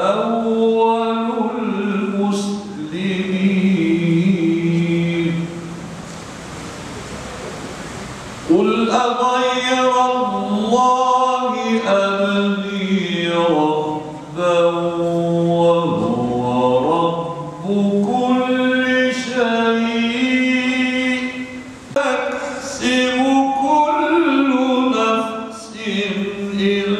أول المسلمين قل أغير الله أبني ربا وهو رب كل شيء تكسب كل نفس إلا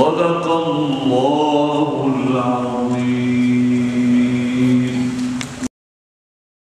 صدق الله.